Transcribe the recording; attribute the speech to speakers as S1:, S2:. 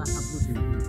S1: adalah Abdul.